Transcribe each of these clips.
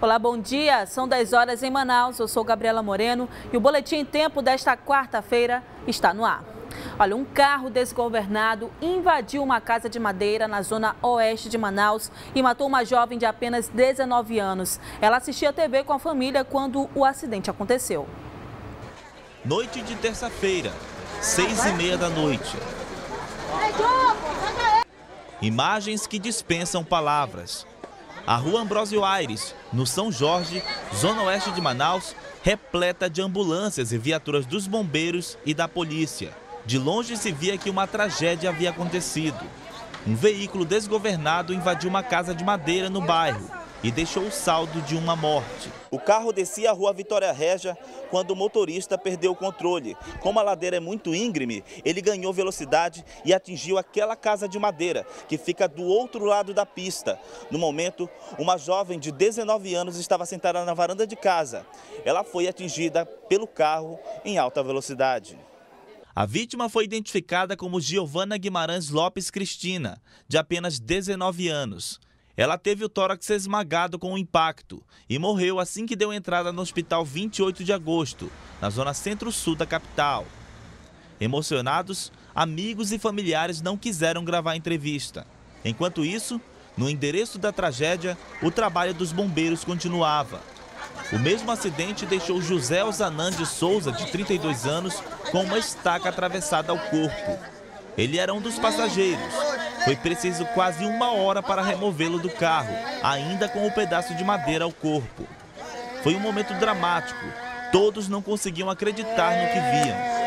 Olá, bom dia. São 10 horas em Manaus. Eu sou Gabriela Moreno e o boletim em tempo desta quarta-feira está no ar. Olha, um carro desgovernado invadiu uma casa de madeira na zona oeste de Manaus e matou uma jovem de apenas 19 anos. Ela assistia TV com a família quando o acidente aconteceu. Noite de terça-feira, seis e meia da noite. Imagens que dispensam palavras. A rua Ambrósio Aires, no São Jorge, zona oeste de Manaus, repleta de ambulâncias e viaturas dos bombeiros e da polícia. De longe se via que uma tragédia havia acontecido. Um veículo desgovernado invadiu uma casa de madeira no bairro e deixou o saldo de uma morte. O carro descia a rua Vitória Régia quando o motorista perdeu o controle. Como a ladeira é muito íngreme, ele ganhou velocidade e atingiu aquela casa de madeira que fica do outro lado da pista. No momento, uma jovem de 19 anos estava sentada na varanda de casa. Ela foi atingida pelo carro em alta velocidade. A vítima foi identificada como Giovana Guimarães Lopes Cristina, de apenas 19 anos. Ela teve o tórax esmagado com o impacto e morreu assim que deu entrada no hospital 28 de agosto, na zona centro-sul da capital. Emocionados, amigos e familiares não quiseram gravar a entrevista. Enquanto isso, no endereço da tragédia, o trabalho dos bombeiros continuava. O mesmo acidente deixou José Ozanan de Souza, de 32 anos, com uma estaca atravessada ao corpo. Ele era um dos passageiros foi preciso quase uma hora para removê-lo do carro, ainda com o um pedaço de madeira ao corpo. Foi um momento dramático. Todos não conseguiam acreditar no que viam.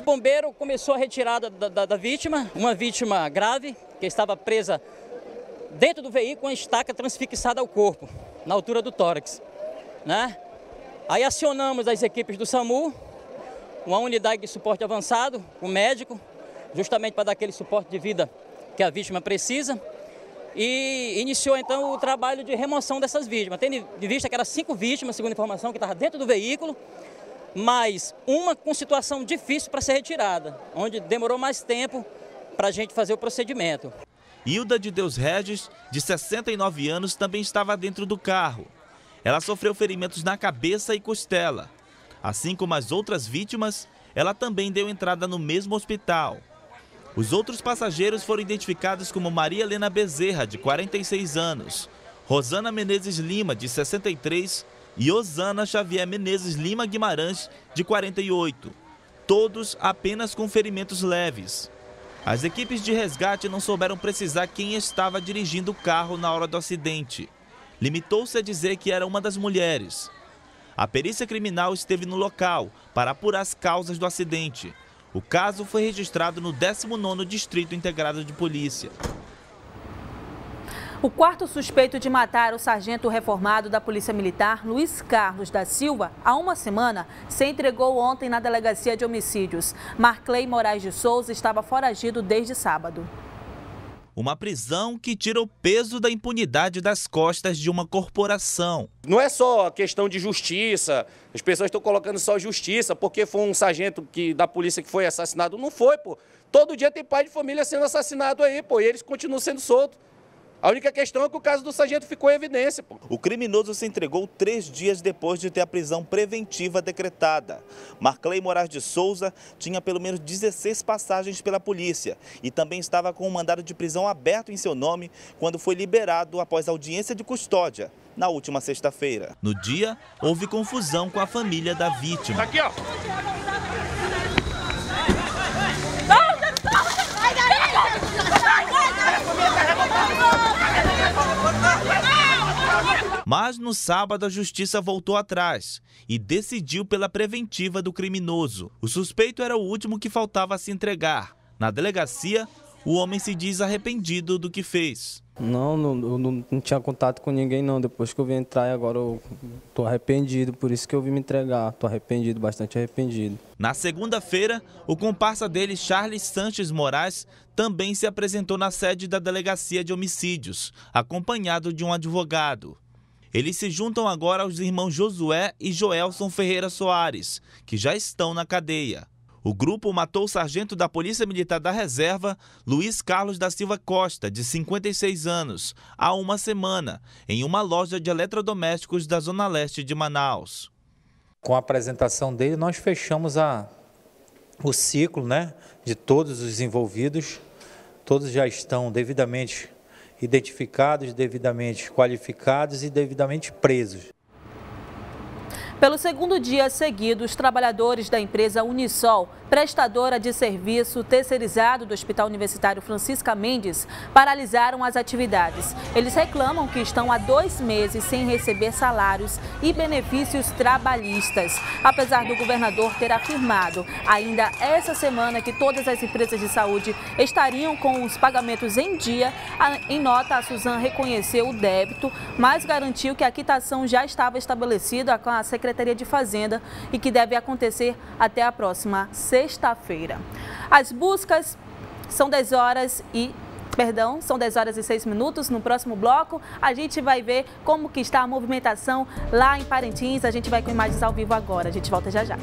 O bombeiro começou a retirada da, da, da vítima, uma vítima grave, que estava presa dentro do veículo com a estaca transfixada ao corpo, na altura do tórax. Né? Aí acionamos as equipes do SAMU, uma unidade de suporte avançado, um médico, justamente para dar aquele suporte de vida que a vítima precisa. E iniciou então o trabalho de remoção dessas vítimas. Tendo de vista que eram cinco vítimas, segundo a informação, que estavam dentro do veículo, mas uma com situação difícil para ser retirada, onde demorou mais tempo para a gente fazer o procedimento. Hilda de Deus Regis, de 69 anos, também estava dentro do carro. Ela sofreu ferimentos na cabeça e costela. Assim como as outras vítimas, ela também deu entrada no mesmo hospital. Os outros passageiros foram identificados como Maria Helena Bezerra, de 46 anos, Rosana Menezes Lima, de 63, e Osana Xavier Menezes Lima Guimarães, de 48. Todos apenas com ferimentos leves. As equipes de resgate não souberam precisar quem estava dirigindo o carro na hora do acidente. Limitou-se a dizer que era uma das mulheres. A perícia criminal esteve no local para apurar as causas do acidente. O caso foi registrado no 19º Distrito Integrado de Polícia. O quarto suspeito de matar o sargento reformado da Polícia Militar, Luiz Carlos da Silva, há uma semana, se entregou ontem na Delegacia de Homicídios. Marclay Moraes de Souza estava foragido desde sábado. Uma prisão que tira o peso da impunidade das costas de uma corporação. Não é só questão de justiça, as pessoas estão colocando só justiça porque foi um sargento que, da polícia que foi assassinado. Não foi, pô. Todo dia tem pai de família sendo assassinado aí, pô, e eles continuam sendo soltos. A única questão é que o caso do sargento ficou em evidência. Pô. O criminoso se entregou três dias depois de ter a prisão preventiva decretada. Marclay Moraes de Souza tinha pelo menos 16 passagens pela polícia e também estava com um mandado de prisão aberto em seu nome quando foi liberado após audiência de custódia na última sexta-feira. No dia, houve confusão com a família da vítima. Aqui, ó. Mas no sábado a justiça voltou atrás e decidiu pela preventiva do criminoso. O suspeito era o último que faltava se entregar. Na delegacia, o homem se diz arrependido do que fez. Não, não, não, não, tinha contato com ninguém não. Depois que eu vim entrar e agora eu tô arrependido, por isso que eu vim me entregar. Tô arrependido, bastante arrependido. Na segunda-feira, o comparsa dele, Charles Sanches Moraes, também se apresentou na sede da Delegacia de Homicídios, acompanhado de um advogado. Eles se juntam agora aos irmãos Josué e Joelson Ferreira Soares, que já estão na cadeia. O grupo matou o sargento da Polícia Militar da Reserva, Luiz Carlos da Silva Costa, de 56 anos, há uma semana, em uma loja de eletrodomésticos da Zona Leste de Manaus. Com a apresentação dele, nós fechamos a, o ciclo né, de todos os envolvidos. Todos já estão devidamente identificados, devidamente qualificados e devidamente presos. Pelo segundo dia seguido, os trabalhadores da empresa Unisol, prestadora de serviço terceirizado do Hospital Universitário Francisca Mendes, paralisaram as atividades. Eles reclamam que estão há dois meses sem receber salários e benefícios trabalhistas. Apesar do governador ter afirmado ainda essa semana que todas as empresas de saúde estariam com os pagamentos em dia, em nota, a Suzan reconheceu o débito, mas garantiu que a quitação já estava estabelecida com a Secretaria Secretaria de Fazenda e que deve acontecer até a próxima sexta-feira. As buscas são 10 horas e Perdão, são 10 horas e 6 minutos. No próximo bloco, a gente vai ver como que está a movimentação lá em Parintins. A gente vai com imagens ao vivo agora. A gente volta já já.